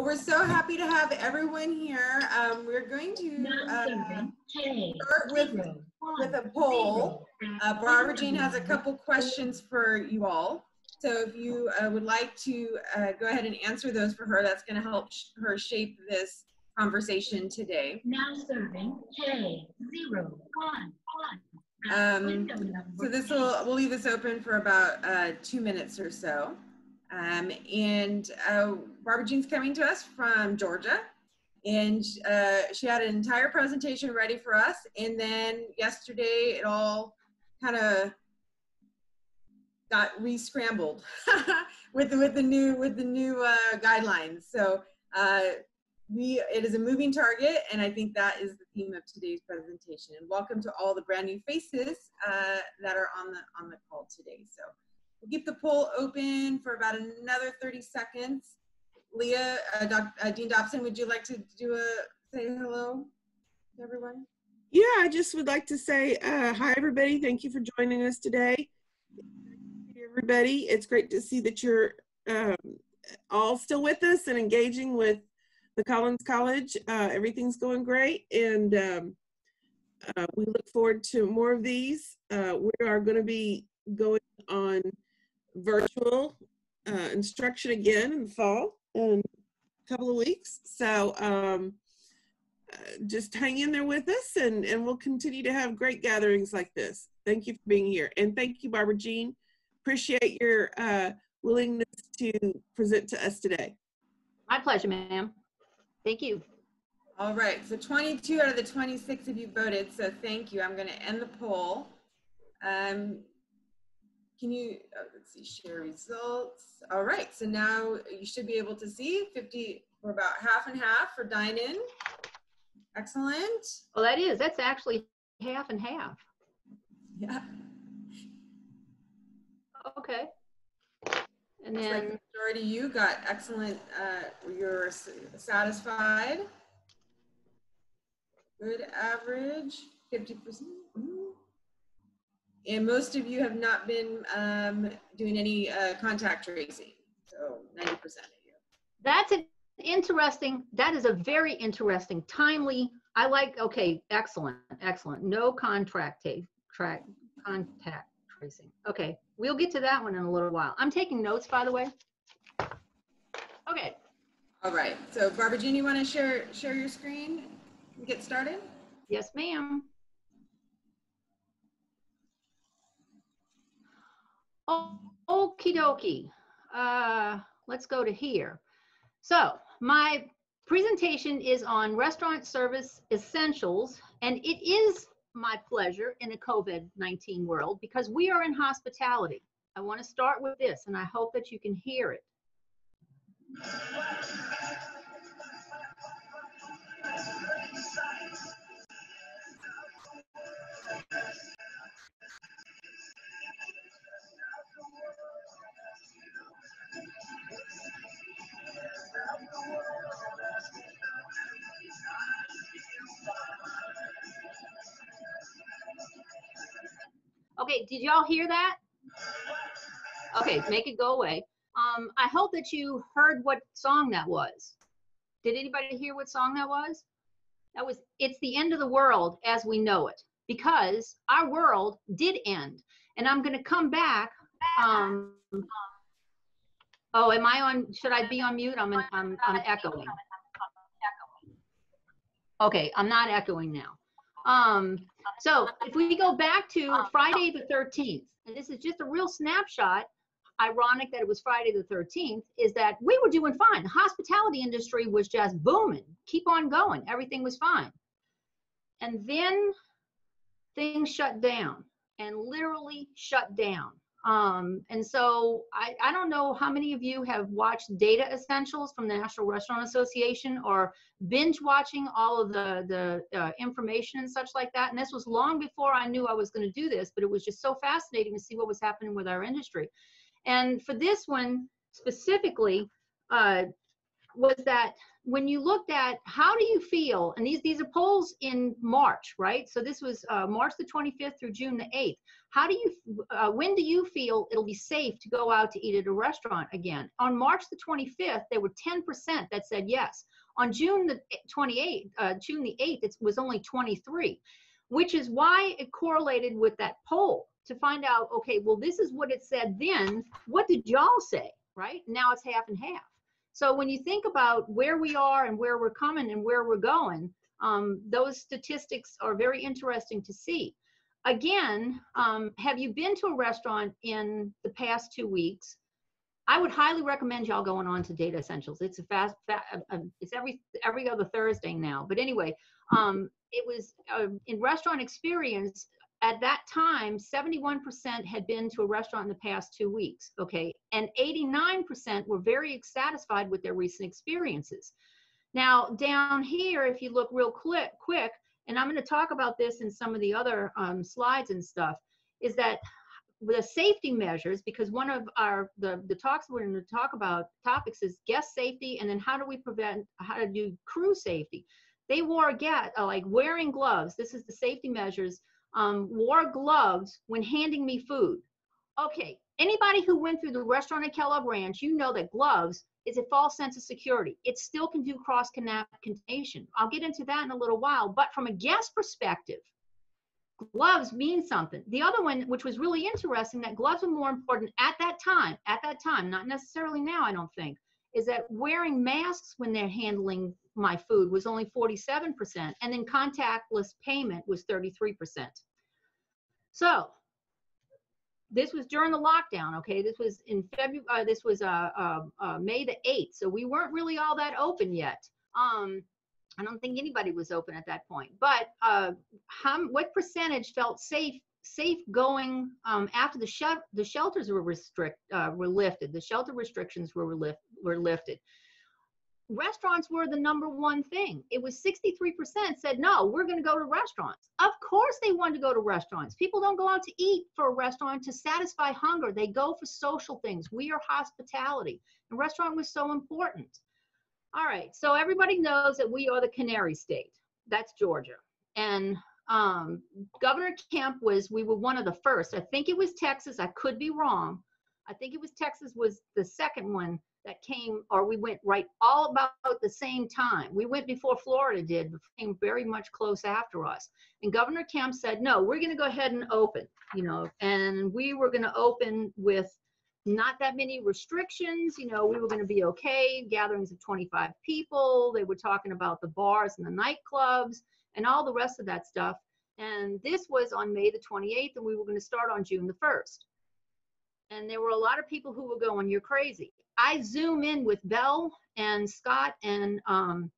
Well, we're so happy to have everyone here. Um, we're going to uh, start with, with a poll. Uh, Barbara Jean has a couple questions for you all. So if you uh, would like to uh, go ahead and answer those for her, that's going to help sh her shape this conversation today. Now serving K zero one one. Um, so this will, we'll leave this open for about uh, two minutes or so. Um, and uh, Barbara Jean's coming to us from Georgia. And uh, she had an entire presentation ready for us. And then yesterday it all kind of got re-scrambled with, with the new, with the new uh, guidelines. So uh, we it is a moving target and i think that is the theme of today's presentation and welcome to all the brand new faces uh, that are on the on the call today so we'll keep the poll open for about another 30 seconds lea uh, uh, dean dopson would you like to do a say hello to everyone? Yeah i just would like to say uh, hi everybody. Thank you for joining us today. Everybody. It's great to see that you're um, all still with us and engaging with the Collins College. Uh, everything's going great, and um, uh, we look forward to more of these. Uh, we are going to be going on virtual uh, instruction again in the fall in a couple of weeks. So um, uh, just hang in there with us, and, and we'll continue to have great gatherings like this. Thank you for being here, and thank you, Barbara Jean. Appreciate your uh, willingness to present to us today. My pleasure, ma'am. Thank you. All right, so 22 out of the 26 of you voted, so thank you. I'm going to end the poll. Um, can you, oh, let's see, share results. All right, so now you should be able to see 50, we're about half and half for dine-in. Excellent. Well, that is, that's actually half and half. Yeah. Okay. And Looks like then, the majority you got excellent, uh, you're satisfied. Good average, fifty percent. And most of you have not been, um, doing any, uh, contact tracing, so ninety percent of you. that's an interesting, that is a very interesting, timely, I like, okay, excellent, excellent. No contract track, contact tracing. Okay, we'll get to that one in a little while. I'm taking notes, by the way. Okay, All right, so Barbara Jean, you wanna share, share your screen and get started? yes, ma'am. Oh, okie dokie. Uh, let's go to here. So my presentation is on restaurant service essentials, and it is my pleasure in a COVID-19 world because we are in hospitality. I want to start with this, and I hope that you can hear it. Okay, did y'all hear that? Okay, make it go away. Um, I hope that you heard what song that was. Did anybody hear what song that was? That was It's the End of the World as We Know It, because our world did end. And I'm going to come back. Um, oh, am I on? Should I be on mute? I'm, I'm, I'm echoing. Okay, I'm not echoing now. Um, so if we go back to Friday the 13th, and this is just a real snapshot, ironic that it was Friday the 13th, is that we were doing fine. The hospitality industry was just booming, keep on going, everything was fine. And then things shut down and literally shut down. Um, and so I, I don't know how many of you have watched Data Essentials from the National Restaurant Association or binge watching all of the, the uh, information and such like that. And this was long before I knew I was going to do this, but it was just so fascinating to see what was happening with our industry. And for this one specifically, uh, was that when you looked at how do you feel, and these these are polls in March, right? So this was uh, March the 25th through June the 8th. How do you, uh, when do you feel it'll be safe to go out to eat at a restaurant again? On March the 25th, there were 10% that said yes. On June the 28th, uh, June the 8th, it was only 23, which is why it correlated with that poll to find out, okay, well, this is what it said then. What did y'all say, right? Now it's half and half. So when you think about where we are and where we're coming and where we're going, um, those statistics are very interesting to see. Again, um, have you been to a restaurant in the past two weeks? I would highly recommend y'all going on to Data Essentials. It's a fast, fa uh, it's every every other Thursday now. But anyway, um, it was uh, in restaurant experience at that time, 71% had been to a restaurant in the past two weeks, okay? And 89% were very satisfied with their recent experiences. Now, down here, if you look real quick, quick and I'm gonna talk about this in some of the other um, slides and stuff, is that the safety measures, because one of our, the, the talks we're gonna talk about topics is guest safety, and then how do we prevent, how to do crew safety. They wore, get, uh, like wearing gloves, this is the safety measures um, wore gloves when handing me food. Okay, anybody who went through the restaurant at Kellogg Ranch, you know that gloves is a false sense of security. It still can do cross contamination. I'll get into that in a little while, but from a guest perspective, gloves mean something. The other one, which was really interesting, that gloves were more important at that time, at that time, not necessarily now, I don't think, is that wearing masks when they're handling my food was only 47%, and then contactless payment was 33%. So this was during the lockdown, okay? This was in February, uh, this was uh, uh, uh, May the 8th, so we weren't really all that open yet. Um, I don't think anybody was open at that point. But uh, how, what percentage felt safe safe going um, after the, sh the shelters were restrict uh, were lifted? The shelter restrictions were lift were lifted restaurants were the number one thing. It was 63% said, no, we're going to go to restaurants. Of course, they want to go to restaurants. People don't go out to eat for a restaurant to satisfy hunger. They go for social things. We are hospitality. And restaurant was so important. All right, so everybody knows that we are the canary state. That's Georgia. And um, Governor Kemp was, we were one of the first. I think it was Texas. I could be wrong. I think it was Texas was the second one that came, or we went right all about the same time. We went before Florida did, came very much close after us. And Governor Kemp said, no, we're going to go ahead and open, you know, and we were going to open with not that many restrictions. You know, we were going to be okay, gatherings of 25 people. They were talking about the bars and the nightclubs and all the rest of that stuff. And this was on May the 28th, and we were going to start on June the 1st. And there were a lot of people who were going, You're crazy. I zoom in with Bell and Scott and um,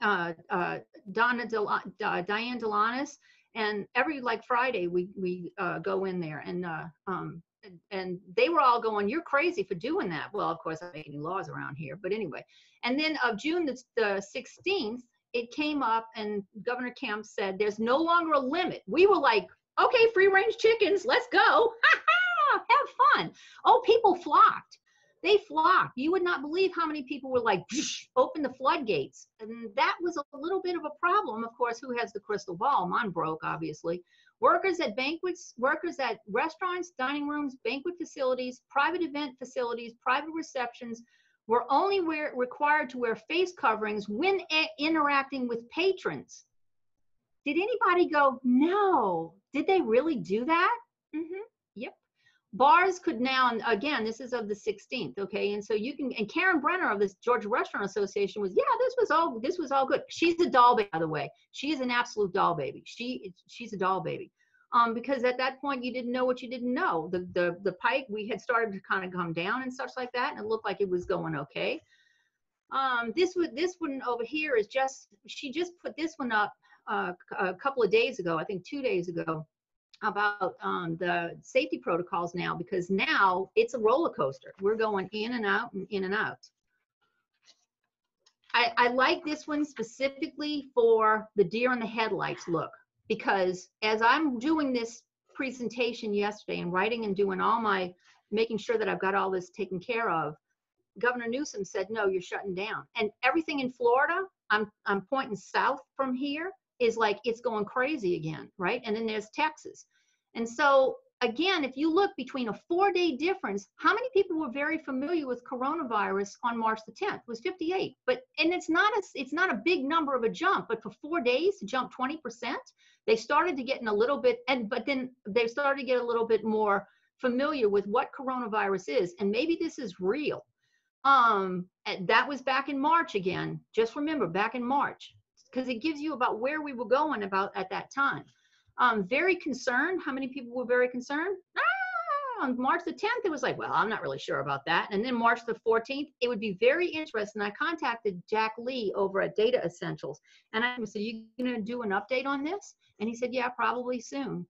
uh, uh, Donna Del- uh, Diane Delanis, and every like Friday we we uh, go in there and uh, um, and, they were all going, "You're crazy for doing that." Well, of course, I make any laws around here, but anyway. And then of June the, the 16th, it came up, and Governor Kemp said, "There's no longer a limit." We were like, "Okay, free range chickens, let's go, have fun." Oh, people flocked they flocked. You would not believe how many people were like, open the floodgates. And that was a little bit of a problem. Of course, who has the crystal ball? Mine broke, obviously. Workers at banquets, workers at restaurants, dining rooms, banquet facilities, private event facilities, private receptions were only wear, required to wear face coverings when interacting with patrons. Did anybody go, no? Did they really do that? Mm-hmm. Bars could now and again this is of the 16th okay? And so you can and karen bremer of this georgia restaurant association was yeah this was all this was all good. She's a doll baby by the way. She is an absolute doll baby. She she's a doll baby. Um, because at that point you didn't know what you didn't know. The the the pike we had started to kind of come down and such like that and it looked like it was going okay. Um, this would this one over here is just she just put this one up uh, a couple of days ago i think two days ago about um, the safety protocols now because now it's a roller coaster. We're going in and out and in and out. I, I like this one specifically for the deer in the headlights look because as I'm doing this presentation yesterday and writing and doing all my, making sure that I've got all this taken care of, Governor Newsom said, no, you're shutting down. And everything in Florida, I'm, I'm pointing south from here, is like it's going crazy again, right? And then there's Texas. And so again, if you look between a four day difference, how many people were very familiar with coronavirus on March the 10th? It was 58. But and it's not a it's not a big number of a jump, but for four days to jump 20%, they started to get in a little bit, and but then they started to get a little bit more familiar with what coronavirus is, and maybe this is real. Um, that was back in March again. Just remember, back in March, because it gives you about where we were going about at that time. Um, very concerned. How many people were very concerned? Ah, on March the 10th, it was like, well, I'm not really sure about that. And then March the 14th, it would be very interesting. I contacted Jack Lee over at Data Essentials, and I said, "You going to do an update on this?" And he said, "Yeah, probably soon."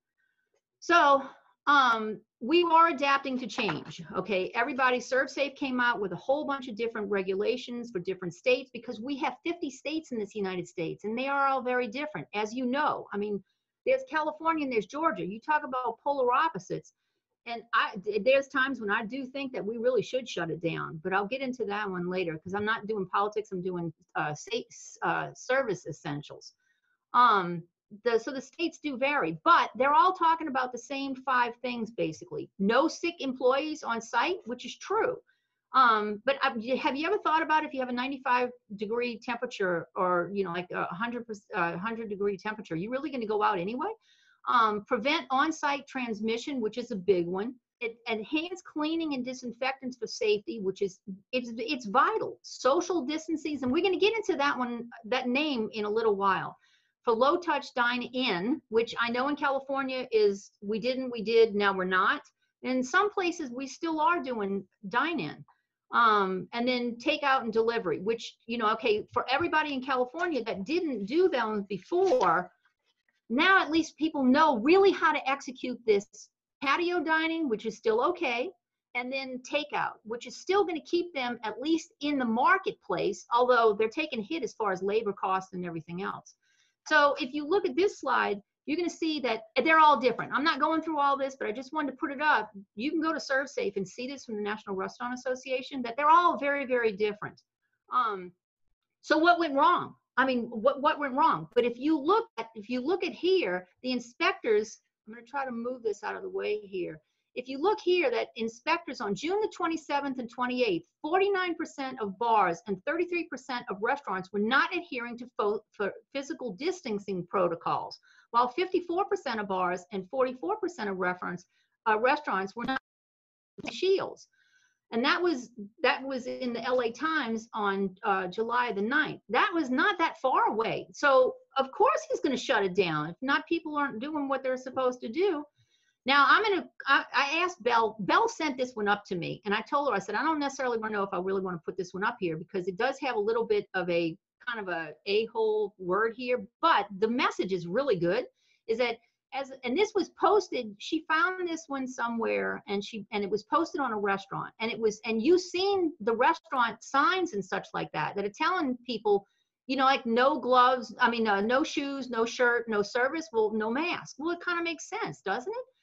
So um, we are adapting to change. Okay, everybody, ServSafe came out with a whole bunch of different regulations for different states because we have 50 states in this United States, and they are all very different, as you know. I mean there's California and there's Georgia. You talk about polar opposites. And I, there's times when I do think that we really should shut it down, but I'll get into that one later because I'm not doing politics. I'm doing uh, state uh, service essentials. Um, the, so the states do vary, but they're all talking about the same five things basically. No sick employees on site, which is true. Um, but uh, have you ever thought about if you have a 95 degree temperature or, you know, like a 100, uh, 100 degree temperature, you're really going to go out anyway? Um, prevent on-site transmission, which is a big one. It, enhance cleaning and disinfectants for safety, which is it's it's vital. Social distancing, and we're going to get into that one, that name in a little while. For low touch dine in, which I know in California is we didn't, we did, now we're not. In some places we still are doing dine in um, and then takeout and delivery, which, you know, okay, for everybody in California that didn't do them before, now at least people know really how to execute this patio dining, which is still okay, and then takeout, which is still going to keep them at least in the marketplace, although they're taking hit as far as labor costs and everything else. So if you look at this slide, you're going to see that they're all different. I'm not going through all this, but I just wanted to put it up. You can go to ServSafe and see this from the National Restaurant Association that they're all very, very different. Um, so what went wrong? I mean, what what went wrong? But if you look at if you look at here, the inspectors. I'm going to try to move this out of the way here. If you look here, that inspectors on June the 27th and 28th, 49% of bars and 33% of restaurants were not adhering to physical distancing protocols while 54% of bars and 44% of reference, uh, restaurants were not shields. And that was that was in the LA Times on uh, July the 9th. That was not that far away. So of course he's going to shut it down. If not, people aren't doing what they're supposed to do. Now I'm gonna. I, I asked Bell. Bell sent this one up to me, and I told her. I said I don't necessarily want to know if I really want to put this one up here because it does have a little bit of a kind of a a-hole word here, but the message is really good. Is that as and this was posted, she found this one somewhere and she and it was posted on a restaurant and it was and you seen the restaurant signs and such like that that are telling people, you know, like no gloves, I mean, uh, no shoes, no shirt, no service, well, no mask. Well, it kind of makes sense, doesn't it?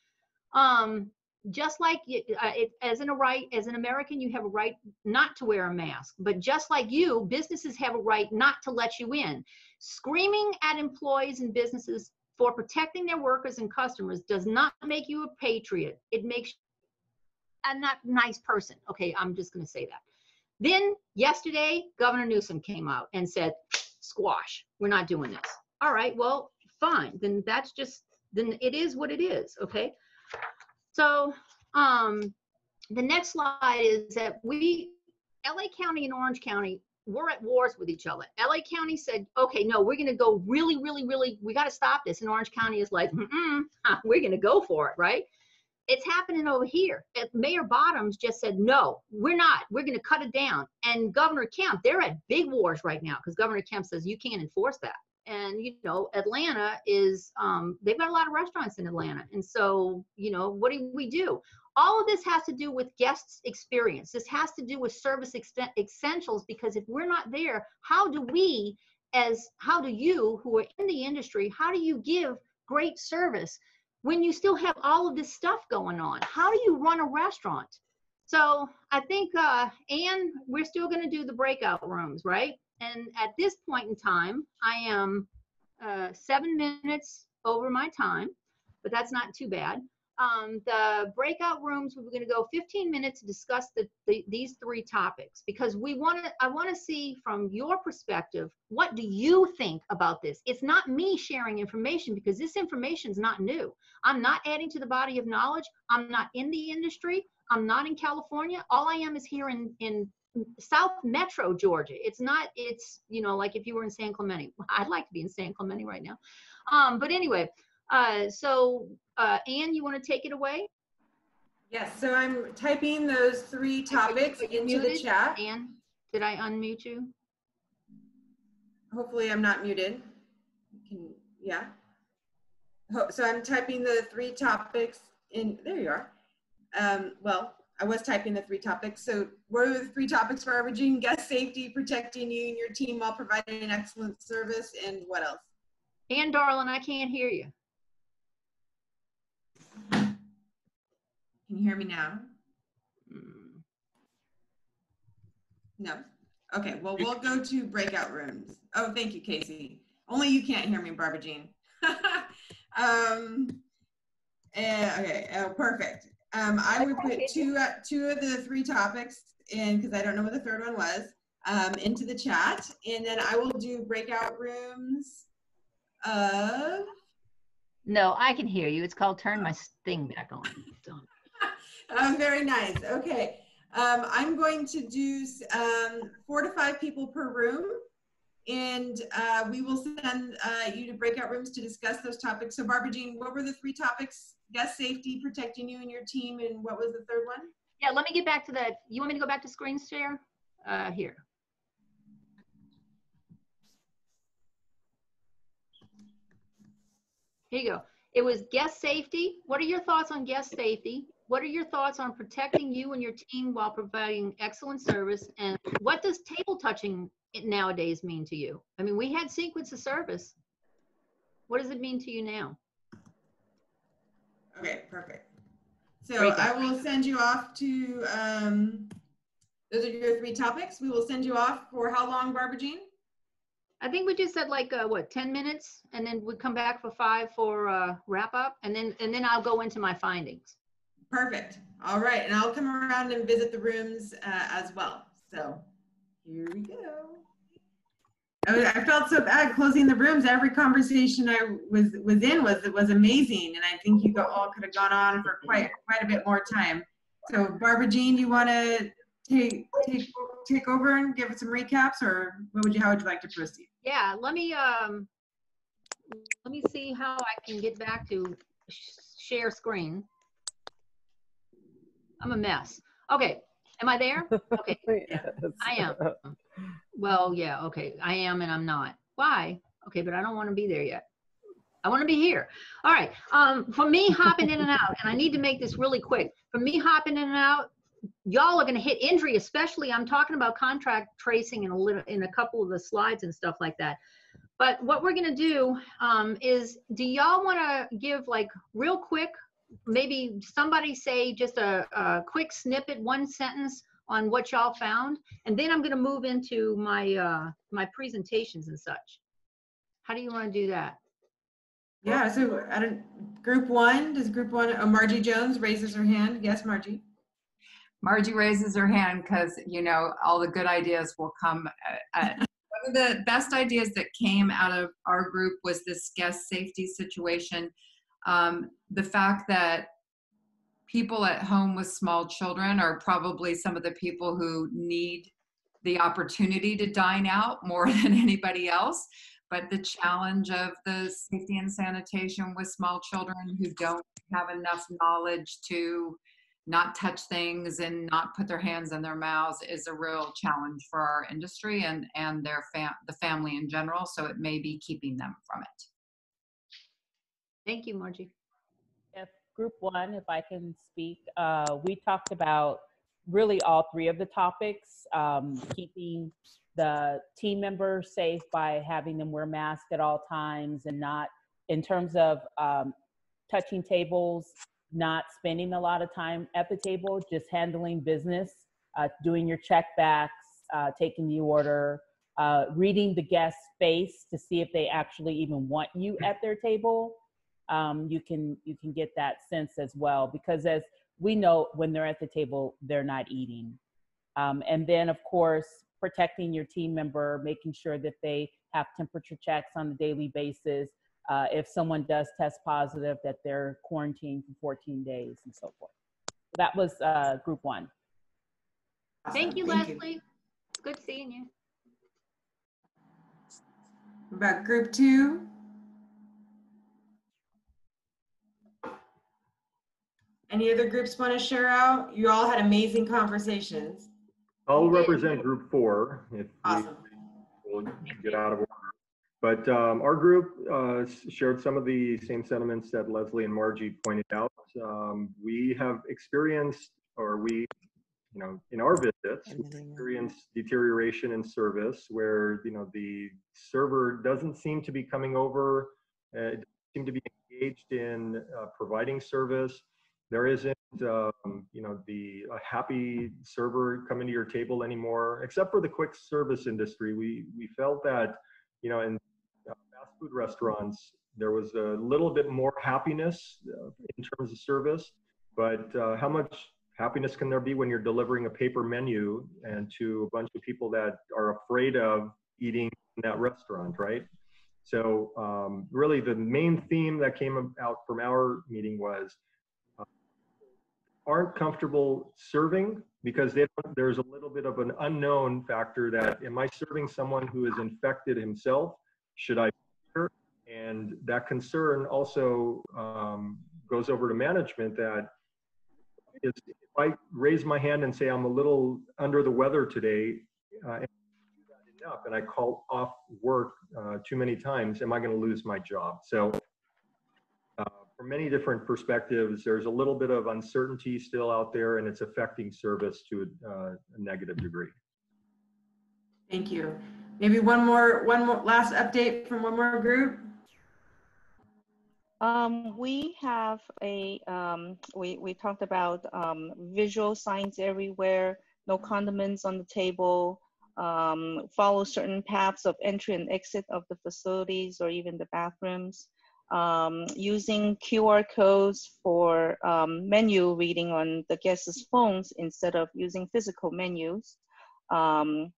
Um, just like it, uh, it, as in a right as an american you have a right not to wear a mask but just like you businesses have a right not to let you in. Screaming at employees and businesses for protecting their workers and customers does not make you a patriot. It makes a not nice person. Okay i'm just going to say that. Then yesterday governor newsom came out and said squash we're not doing this. All right well fine. Then that's just then it is what it is okay so um, the next slide is that we, LA County and Orange County, we're at wars with each other. LA County said, okay, no, we're going to go really, really, really, we got to stop this. And Orange County is like, mm we're going to go for it, right? It's happening over here. Mayor Bottoms just said, no, we're not. We're going to cut it down. And Governor Kemp, they're at big wars right now because Governor Kemp says you can't enforce that and you know atlanta is um, they've got a lot of restaurants in atlanta. And so you know what do we do? All of this has to do with guests experience. This has to do with service essentials because if we're not there how do we as how do you who are in the industry how do you give great service when you still have all of this stuff going on? How do you run a restaurant? So I think, uh, and we're still going to do the breakout rooms, right? And at this point in time, I am uh, seven minutes over my time, but that's not too bad. Um, the breakout rooms, we're going to go 15 minutes to discuss the, the, these three topics because we want to. I want to see from your perspective, what do you think about this? It's not me sharing information because this information is not new. I'm not adding to the body of knowledge. I'm not in the industry. I'm not in California. All I am is here in in South Metro Georgia. It's not. It's you know like if you were in San Clemente. I'd like to be in San Clemente right now. Um, but anyway, uh, so uh, Anne, you want to take it away? Yes, so I'm typing those three topics into the chat. Anne, did I unmute you? Hopefully I'm not muted. Can, yeah. So I'm typing the three topics in, there you are. Um, well, I was typing the three topics. So what are the three topics for averaging guest safety, protecting you and your team while providing an excellent service, and what else? And darling, I can't hear you. Can you hear me now? Mm. No. Okay, well, we'll go to breakout rooms. Oh, thank you, Casey. Only you can't hear me, Barbara Jean. um, eh, okay, oh, perfect. Um, I would put two, uh, two of the three topics in, because I don't know what the third one was, um, into the chat. And then I will do breakout rooms of, No, I can hear you. It's called turn my thing back on. Don't- oh, very nice. Okay. Um, I'm going to do um, four to five people per room. And uh, we will send uh, you to breakout rooms to discuss those topics. So Barbara Jean, what were the three topics? Guest safety, protecting you and your team, and what was the third one? Yeah, let me get back to that. You want me to go back to screen share? Uh, here. Here you go. It was guest safety. What are your thoughts on guest safety? What are your thoughts on protecting you and your team while providing excellent service? And what does table touching nowadays mean to you? I mean, we had sequence of service. What does it mean to you now? Okay, perfect. So. I will send you off to, um, those are your three topics. We will send you off for how long, Barbara Jean? I think we just said like, uh, what, 10 minutes? And then we come back for five for uh, wrap up. And then, and then I'll go into my findings. Perfect. All right, and I'll come around and visit the rooms uh, as well. So here we go. I, was- I felt so bad closing the rooms. Every conversation I was was in was was amazing, and I think you all could have gone on for quite quite a bit more time. So Barbara Jean, do you want to take take take over and give us some recaps, or what would you how would you like to proceed? Yeah, let me, um, let me see how I can get back to sh- share screen. I'm a mess. Okay, am I there? Okay, I am. Well, yeah, okay, I am and I'm not. Why? Okay, but I don't want to be there yet. I want to be here. All right. Um, for me, hopping in and out, and I need to make this really quick. For me, hopping in and out, y'all are going to hit injury, especially. I'm talking about contract tracing in a little, in a couple of the slides and stuff like that. But what we're going to do um, is, do y'all want to give like real quick, maybe somebody say just a, a quick snippet, one sentence on what y'all found, and then I'm going to move into my uh, my presentations and such. How do you want to do that? Yeah. So I don't. Group one does group one. Oh, Margie Jones raises her hand. Yes, Margie. Margie raises her hand because, you know, all the good ideas will come. At, at, one of the best ideas that came out of our group was this guest safety situation. Um, the fact that people at home with small children are probably some of the people who need the opportunity to dine out more than anybody else. But the challenge of the safety and sanitation with small children who don't have enough knowledge to not touch things and not put their hands in their mouths is a real challenge for our industry and and their fam- the family in general so it may be keeping them from it Thank you, Margie. Group one, if I can speak, uh, we talked about really all three of the topics, um, keeping the team members safe by having them wear masks at all times and not in terms of um, touching tables, not spending a lot of time at the table, just handling business, uh, doing your checkbacks, uh, taking the order, uh, reading the guest face to see if they actually even want you at their table. Um, you can you can get that sense as well because as we know when they're at the table they're not eating um, and then of course protecting your team member making sure that they have temperature checks on a daily basis uh, if someone does test positive that they're quarantined for 14 days and so forth that was uh, group one Thank you, Thank Leslie. Good seeing you. About group two? Any other groups want to share out? You all had amazing conversations. I'll represent group four if we Awesome. will get out of order. But um, our group uh, shared some of the same sentiments that Leslie and Margie pointed out. Um, We have experienced, or we, you know, in our visits, we experienced deterioration in service where, you know, the server doesn't seem to be coming over, uh, doesn't seem to be engaged in uh, providing service. There isn't, um, you know, the happy server coming to your table anymore, except for the quick service industry. We we felt that, you know, in uh, fast food restaurants, there was a little bit more happiness uh, in terms of service. But uh, how much happiness can there be when you're delivering a paper menu and to a bunch of people that are afraid of eating in that restaurant, right? So um, really, the main theme that came out from our meeting was aren't comfortable serving because there's a little bit of an unknown factor that am I serving someone who is infected himself? Should I? And that concern also um, goes over to management that is if I raise my hand and say I'm a little under the weather today, uh, and enough, and I call off work uh, too many times, am I going to lose my job? So, from many different perspectives, there's a little bit of uncertainty still out there, and it's affecting service to a, uh, a negative degree. Thank you. Maybe one more, one more, last update from one more group? Um, we have a, um, we, we talked about, um, visual signs everywhere, no condiments on the table, um, follow certain paths of entry and exit of the facilities or even the bathrooms. Um, using QR codes for, um, menu reading on the guests' phones instead of using physical menus. Um,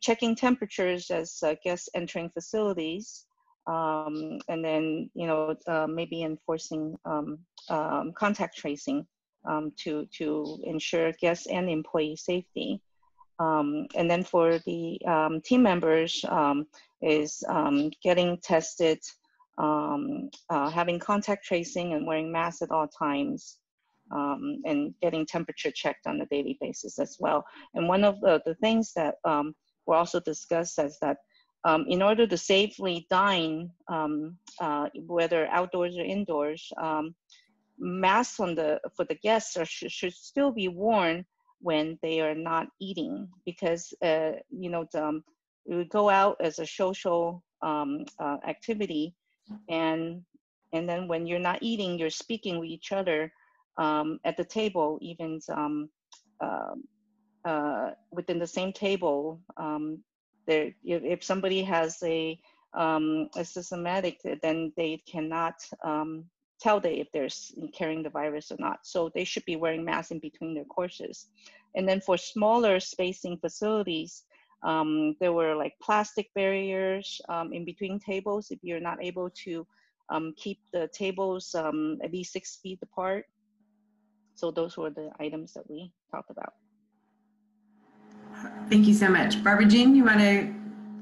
checking temperatures as uh, guests entering facilities um, and then you know uh, maybe enforcing um, um, contact tracing to to ensure guest and employee safety. And then for the team members is getting tested, um, uh, having contact tracing and wearing masks at all times, um, and getting temperature checked on a daily basis as well. And one of the, the things that um, were also discussed is that um, in order to safely dine, um, uh, whether outdoors or indoors, um, masks on the for the guests are, should, should still be worn when they are not eating because uh, you know the, we would go out as a social um, uh, activity and and then when you're not eating you're speaking with each other um, at the table even um, uh, uh, within the same table um, there if, if somebody has a um, asymptomatic then they cannot um, tell they if they're carrying the virus or not. So they should be wearing masks in between their courses. And then for smaller spacing facilities um, there were like plastic barriers um, in between tables if you're not able to um, keep the tables um, at least six feet apart so those were the items that we talked about Thank you so much. Barbara Jean, you want to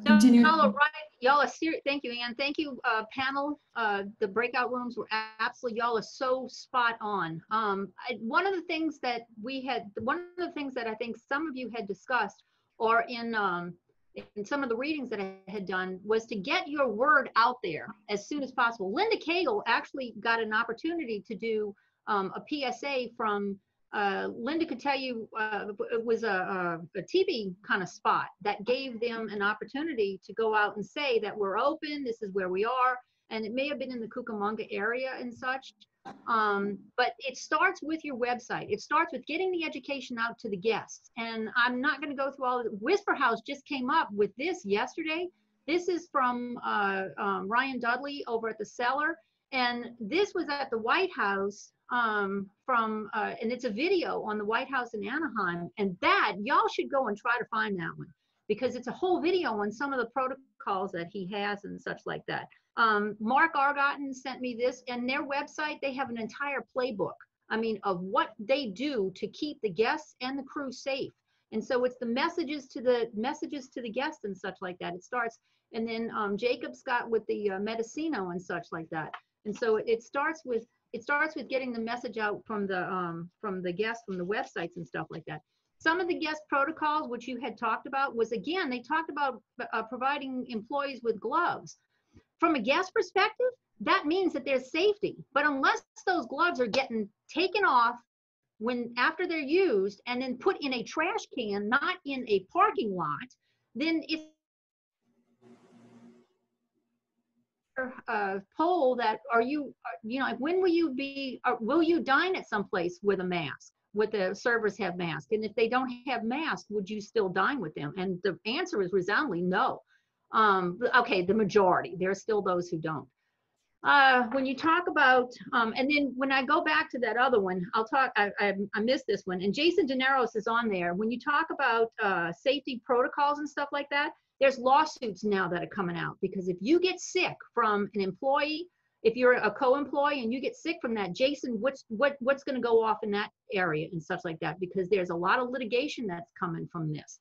continue? Y'all are right. Y'all are serious. Thank you, Ann. Thank you, uh, panel. Uh, the breakout rooms were absolutely, y'all are so spot on. Um, I, one of the things that we had, one of the things that I think some of you had discussed or in, um, in some of the readings that I had done was to get your word out there as soon as possible. Linda Cagle actually got an opportunity to do um, a PSA from uh, Linda could tell you uh, it was a, a, a TV kind of spot that gave them an opportunity to go out and say that we're open, this is where we are. And it may have been in the Cucamonga area and such. Um, but it starts with your website. It starts with getting the education out to the guests. And I'm not going to go through all of it. Whisper House just came up with this yesterday. This is from uh, um, Ryan Dudley over at the Cellar. And this was at the White House um, from, uh, and it's a video on the White House in Anaheim. And that, y'all should go and try to find that one because it's a whole video on some of the protocols that he has and such like that. Um, Mark Argotten sent me this, and their website, they have an entire playbook. I mean, of what they do to keep the guests and the crew safe. And so it's the messages to the messages to the guests and such like that. It starts, and then um, Jacob's got with the uh, Medicino and such like that. And so it starts with it starts with getting the message out from the um, from the guests from the websites and stuff like that. Some of the guest protocols, which you had talked about, was again they talked about uh, providing employees with gloves from a guest perspective, that means that there's safety. But unless those gloves are getting taken off when after they're used and then put in a trash can, not in a parking lot, then if uh, poll that are you you know when will you be uh, will you dine at some place with a mask with the servers have masks? And if they don't have masks would you still dine with them? And the answer is resoundingly no um, okay, the majority. There are still those who don't. Uh, when you talk about, um, and then when I go back to that other one, I'll talk, I, I, I missed this one, and Jason Daneros is on there. When you talk about uh, safety protocols and stuff like that, there's lawsuits now that are coming out because if you get sick from an employee, if you're a co-employee and you get sick from that, Jason, what's what what's going to go off in that area and stuff like that? Because there's a lot of litigation that's coming from this.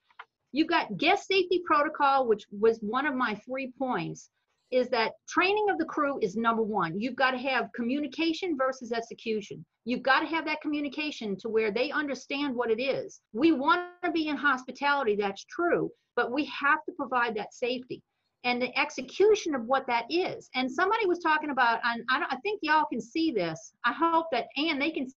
You've got guest safety protocol, which was one of my three points, is that training of the crew is number one. You've got to have communication versus execution. You've got to have that communication to where they understand what it is. We want to be in hospitality, that's true, but we have to provide that safety and the execution of what that is. And somebody was talking about, and I, I think y'all can see this. I hope that, and they can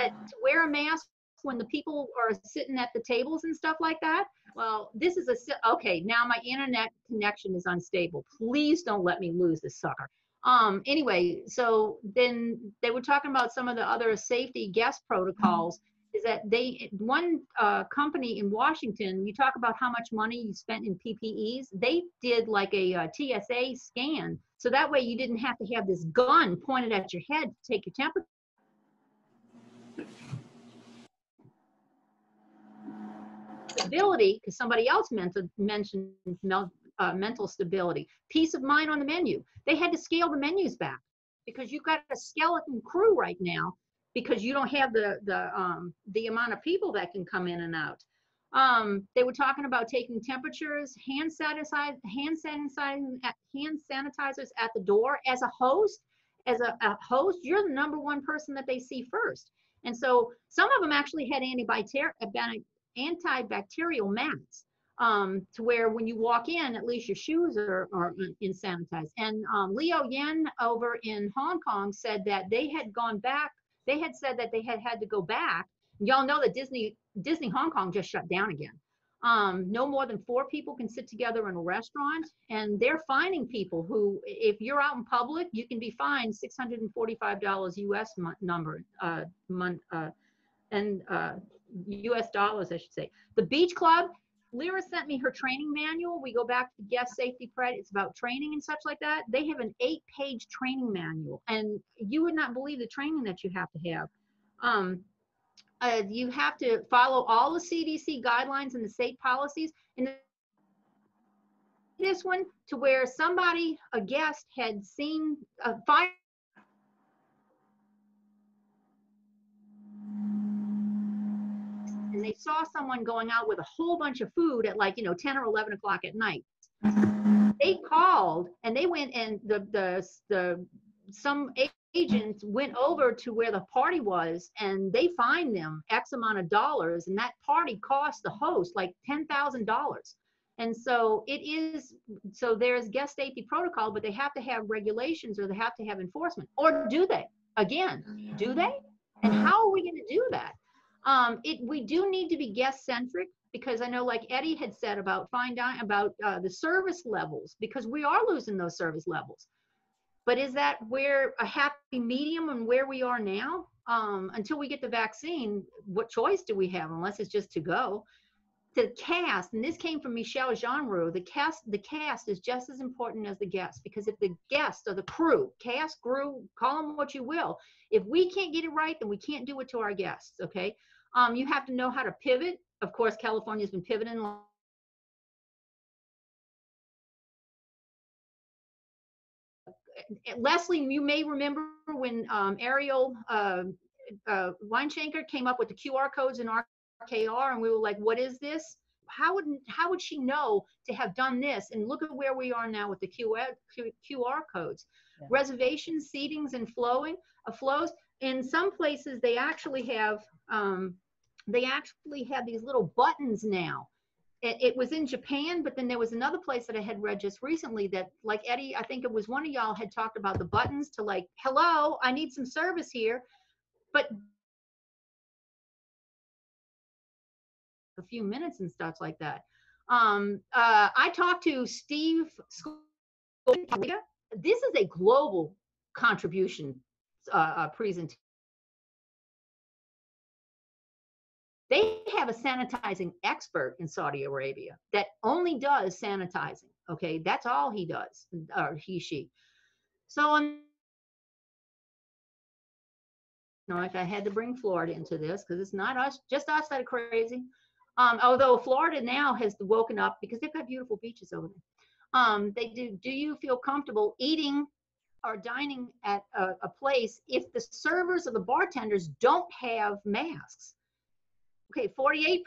that to wear a mask when the people are sitting at the tables and stuff like that. Well, this is a okay. Now my internet connection is unstable. Please don't let me lose this sucker. Um. Anyway, so then they were talking about some of the other safety guest protocols. Is that they one uh, company in Washington? You talk about how much money you spent in PPEs. They did like a, a TSA scan, so that way you didn't have to have this gun pointed at your head to take your temperature stability, because somebody else mentioned, mentioned uh, mental stability, peace of mind on the menu. They had to scale the menus back because you've got a skeleton crew right now because you don't have the the um, the amount of people that can come in and out. Um, they were talking about taking temperatures, hand sanitize, hand sanitizing, hand sanitizers at the door. As a host, as a, a host, you're the number one person that they see first. And so some of them actually had antibacterial antibacterial mats um, to where when you walk in, at least your shoes are, are in sanitized. And um, Leo Yen over in Hong Kong said that they had gone back. They had said that they had had to go back. Y'all know that Disney Disney Hong Kong just shut down again. Um, no more than four people can sit together in a restaurant, and they're fining people who, if you're out in public, you can be fined $645 US number uh, month, uh, and uh, US dollars, I should say. The Beach Club, Lyra sent me her training manual. We go back to guest safety pred. It's about training and such like that. They have an eight page training manual, and you would not believe the training that you have to have. Um, uh, you have to follow all the CDC guidelines and the state policies. And this one to where somebody, a guest, had seen a fire and they saw someone going out with a whole bunch of food at like you know 10 or 11 o'clock at night. They called and they went and the the the some agents went over to where the party was and they fined them x amount of dollars and that party cost the host like $10,000 and so it is so there's guest safety protocol but they have to have regulations or they have to have enforcement. Or do they? Again do they? And how are we going to do that Um, it, we do need to be guest centric because I know like Eddie had said about find out about uh, the service levels because we are losing those service levels. But is that where a happy medium and where we are now? Um, until we get the vaccine, what choice do we have unless it's just to go? The cast, and this came from Michelle Genrot, the cast, the cast is just as important as the guest because if the guest or the crew, cast, crew, call them what you will, if we can't get it right, then we can't do it to our guests. Okay, um, you have to know how to pivot. Of course, California's been pivoting Leslie, you may remember when um, Ariel uh, uh, came up with the QR codes in RKR, and we were like, "What is this? How would how would she know to have done this?" And look at where we are now with the QR QR codes, yeah. reservations, seatings, and flowing uh, flows. In some places, they actually have um, they actually have these little buttons now it, it, was in Japan, but then there was another place that I had read just recently that, like Eddie, I think it was one of y'all had talked about the buttons to like, hello, I need some service here. But a few minutes and stuff like that. Um, uh, I talked to Steve. This is a global contribution uh, uh, presentation They have a sanitizing expert in Saudi Arabia that only does sanitizing. Okay, that's all he does, or he, she. So on you know, like I had to bring Florida into this because it's not us, just us that are crazy. Um, although Florida now has woken up because they've got beautiful beaches over there. Um, they do. Do you feel comfortable eating or dining at a, a place if the servers or the bartenders don't have masks? okay, 48%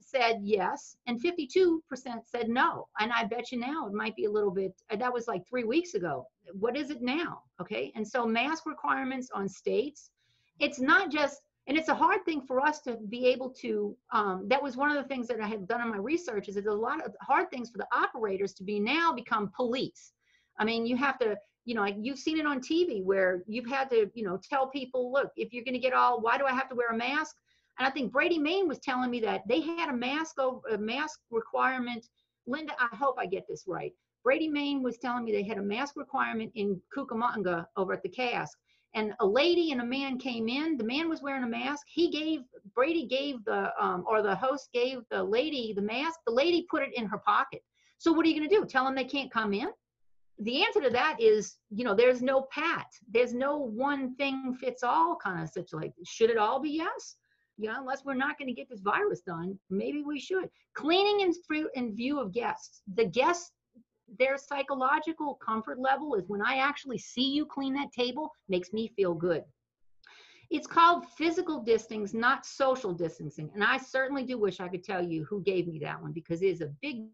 said yes, and 52% said no. And I bet you now it might be a little bit, uh, that was like three weeks ago. What is it now? Okay. And so mask requirements on states, it's not just, and it's a hard thing for us to be able to, um, that was one of the things that I had done in my research is that there's a lot of hard things for the operators to be now become police. I mean, you have to, you know, you've seen it on TV where you've had to, you know, tell people, look, if you're going to get all, why do I have to wear a mask? And I think Brady Maine was telling me that they had a mask a mask requirement. Linda, I hope I get this right. Brady Maine was telling me they had a mask requirement in Cucamonga over at the cask. And a lady and a man came in. The man was wearing a mask. He gave Brady gave the um, or the host gave the lady the mask. The lady put it in her pocket. So what are you going to do? Tell them they can't come in? The answer to that is, you know, there's no pat. There's no one thing fits all kind of situation. Should it all be yes? you know, unless we're not going to get this virus done, maybe we should. Cleaning in, in view of guests. The guests, their psychological comfort level is when I actually see you clean that table, makes me feel good. It's called physical distancing, not social distancing. And I certainly do wish I could tell you who gave me that one because it is a big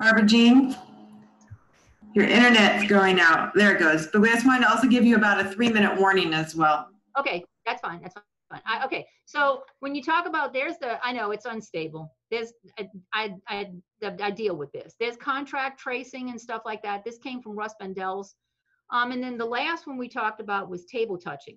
Barbara Jean, your internet's going out. There it goes. But we just wanted to also give you about a three minute warning as well. Okay, that's fine. That's fine. I, okay, so when you talk about there's the I know it's unstable. There's I, I I I deal with this. There's contract tracing and stuff like that. This came from Russ Bendel's. Um, and then the last one we talked about was table touching,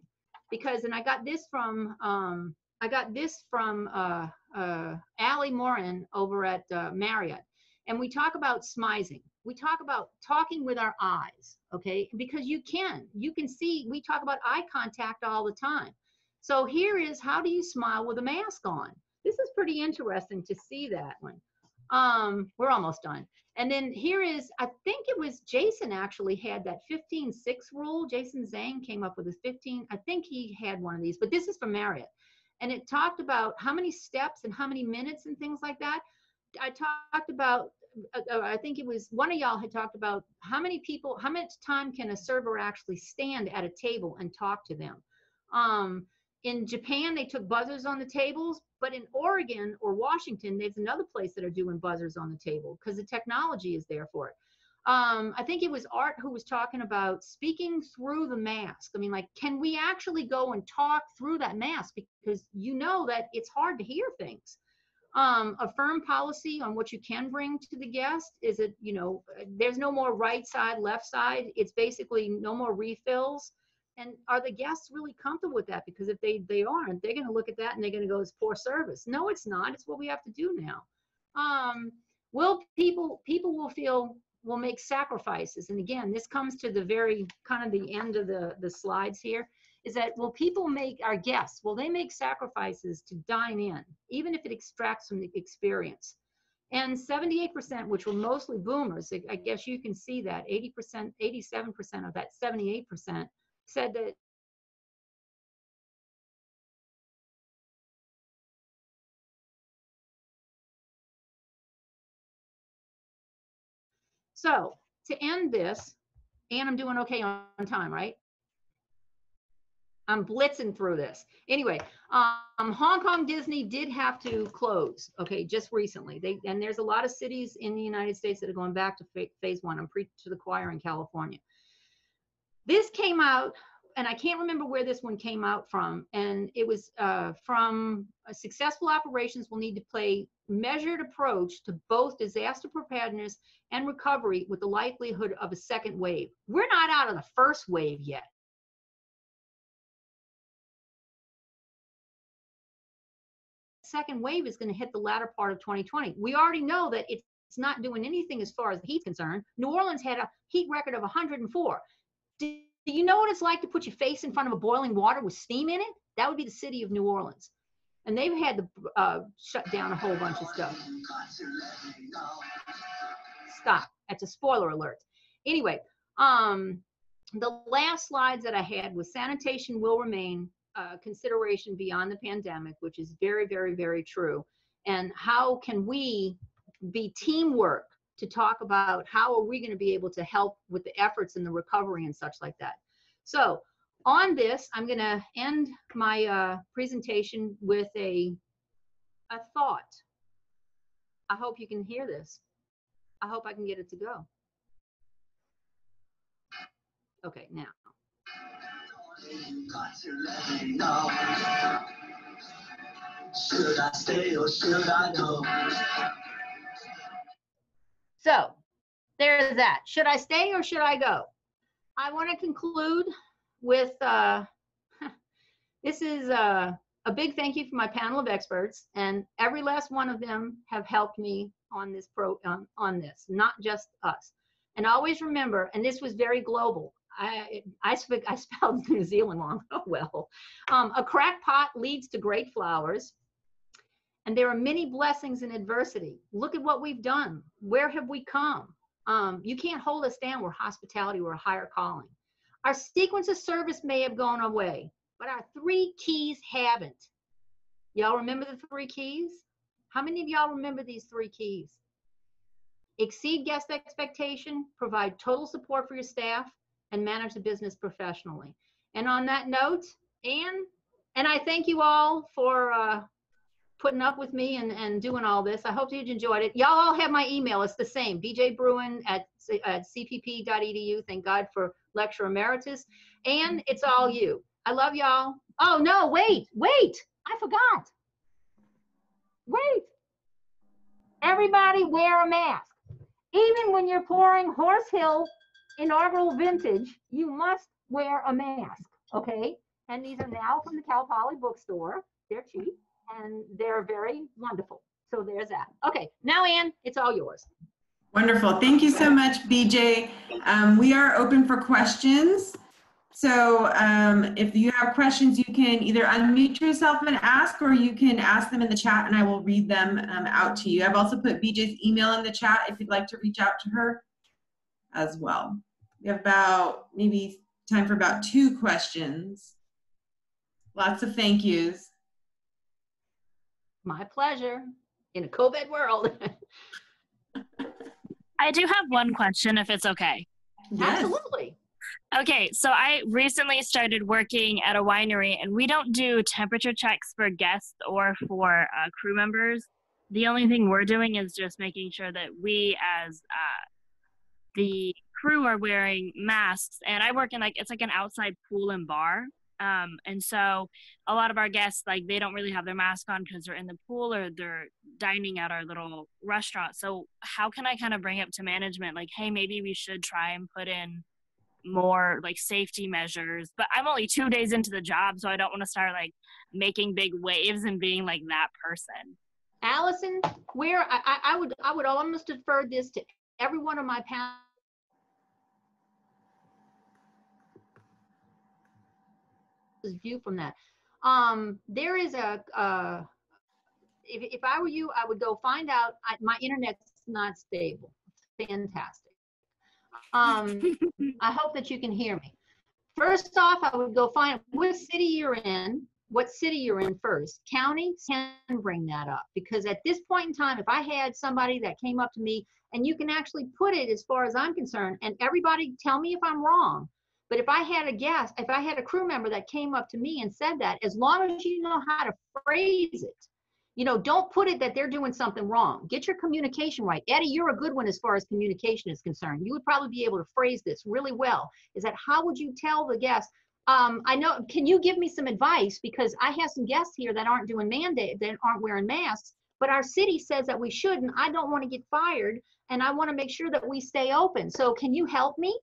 because and I got this from um, I got this from uh, uh, Allie Morin over at uh, Marriott and we talk about smizing. We talk about talking with our eyes okay? Because you can. You can see we talk about eye contact all the time. So here is how do you smile with a mask on? This is pretty interesting to see that one. Um we're almost done. And then here is i think it was jason actually had that 15 6 rule. Jason zhang came up with a 15 i think he had one of these but this is from marriott. And it talked about how many steps and how many minutes and things like that. I talked about, I think it was one of y'all had talked about how many people, how much time can a server actually stand at a table and talk to them? Um, in Japan, they took buzzers on the tables, but in Oregon or Washington, there's another place that are doing buzzers on the table because the technology is there for it. Um, I think it was Art who was talking about speaking through the mask. I mean, like, can we actually go and talk through that mask? Because you know that it's hard to hear things. Um, a firm policy on what you can bring to the guest. Is it, you know, there's no more right side, left side. It's basically no more refills. And are the guests really comfortable with that? Because if they they aren't, they're going to look at that and they're going to go, "It's poor service." No, it's not. It's what we have to do now. Um, will people people will feel will make sacrifices and again this comes to the very kind of the end of the the slides here is that will people make our guests will they make sacrifices to dine in even if it extracts from the experience and 78% which were mostly boomers i guess you can see that 80% 87% of that 78% said that So to end this, and I'm doing okay on, time, right? I'm blitzing through this. Anyway, um, Hong Kong Disney did have to close, okay, just recently. They and there's a lot of cities in the United States that are going back to phase one. I'm preaching to the choir in California. This came out and I can't remember where this one came out from. And it was uh, from successful operations will need to play measured approach to both disaster preparedness and recovery with the likelihood of a second wave. We're not out of the first wave yet. Second wave is going to hit the latter part of 2020. We already know that it's not doing anything as far as the heat's concerned. New Orleans had a heat record of 104. Did do you know what it's like to put your face in front of a boiling water with steam in it? That would be the city of New Orleans. And they've had to uh, shut down a whole bunch of stuff. Stop. That's a spoiler alert. Anyway, um, the last slides that I had was sanitation will remain a consideration beyond the pandemic, which is very, very, very true. And how can we be teamwork to talk about how are we going to be able to help with the efforts and the recovery and such like that. So on this, I'm going to end my uh, presentation with a, a thought. I hope you can hear this. I hope I can get it to go. Okay, now. Should I stay or should I go? So there's that. Should I stay or should I go? I want to conclude with uh, this is uh, a big thank you for my panel of experts, and every last one of them have helped me on this pro um, on this, not just us. And always remember, and this was very global. I I, I spelled New Zealand wrong. Oh well. Um, a crackpot leads to great flowers. And there are many blessings in adversity. Look at what we've done. Where have we come? Um, you can't hold us down. We're hospitality, we're a higher calling. Our sequence of service may have gone away, but our three keys haven't. Y'all remember the three keys? How many of y'all remember these three keys? Exceed guest expectation, provide total support for your staff, and manage the business professionally. And on that note, Anne, and I thank you all for uh, putting up with me and, and doing all this. I hope you enjoyed it. Y'all all have my email. It's the same, bjbruin at, at cpp.edu. Thank God for lecture emeritus. And it's all you. I love y'all. Oh, no, wait, wait. I forgot. Wait. Everybody wear a mask. Even when you're pouring Horse Hill inaugural vintage, you must wear a mask, okay? And these are now from the Cal Poly bookstore. They're cheap and they're very wonderful. So there's that. Okay, now Anne, it's all yours. Wonderful. Thank you so much, BJ. Um, we are open for questions. So um, if you have questions, you can either unmute yourself and ask, or you can ask them in the chat and I will read them um, out to you. I've also put BJ's email in the chat if you'd like to reach out to her as well. We have about maybe time for about two questions. Lots of thank yous. My pleasure. In a COVID world. I do have one question if it's okay. Yes. Absolutely. Okay, so I recently started working at a winery and we don't do temperature checks for guests or for uh, crew members. The only thing we're doing is just making sure that we as uh, the crew are wearing masks and I work in like it's like an outside pool and bar Um, and so a lot of our guests, like, they don't really have their mask on because they're in the pool or they're dining at our little restaurant. So, how can I kind of bring up to management, like, hey, maybe we should try and put in more like safety measures? But I'm only two days into the job, so I don't want to start like making big waves and being like that person. Allison, where I, I, would I would almost defer this to every one of my. View from that. Um, there is a, uh, if, if I were you, I would go find out, I, my internet's not stable. Fantastic. Um, I hope that you can hear me. First off, I would go find what city you're in, what city you're in first. County can bring that up because at this point in time, if I had somebody that came up to me and you can actually put it as far as I'm concerned, and everybody tell me if I'm wrong, but if I had a guest, if I had a crew member that came up to me and said that, as long as you know how to phrase it, you know, don't put it that they're doing something wrong. Get your communication right. Eddie, you're a good one as far as communication is concerned. You would probably be able to phrase this really well. Is that how would you tell the guest? Um, I know, can you give me some advice? Because I have some guests here that aren't doing mandate, that aren't wearing masks, but our city says that we should, and I don't want to get fired, and I want to make sure that we stay open. So can you help me?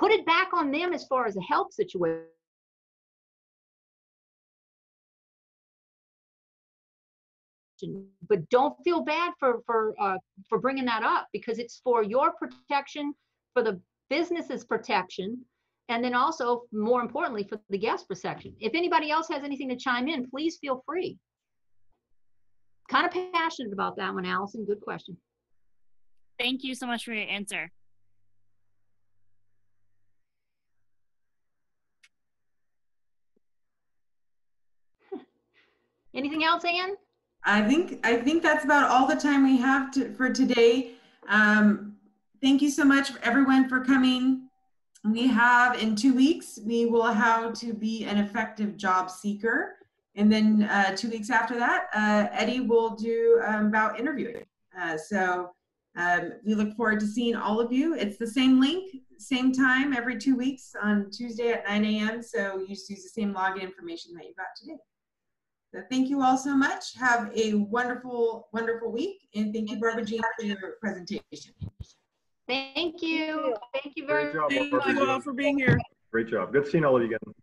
Put it back on them as far as a health situation. But don't feel bad for for uh, for bringing that up because it's for your protection, for the business's protection, and then also more importantly for the guest protection. If anybody else has anything to chime in, please feel free. Kind of passionate about that one, Allison. Good question. Thank you so much for your answer. Anything else, Anne? I think I think that's about all the time we have to, for today. Um, thank you so much everyone for coming. We have in two weeks we will how to be an effective job seeker, and then uh, two weeks after that, uh, Eddie will do um, about interviewing. Uh, so um, we look forward to seeing all of you. It's the same link, same time every two weeks on Tuesday at 9 a.m. So you just use the same login information that you got today. So thank you all so much. Have a wonderful, wonderful week. And thank you, Barbara Jean, for your presentation. Thank you. Thank you very much. Thank you all for being here. Great job. Good seeing all of you again.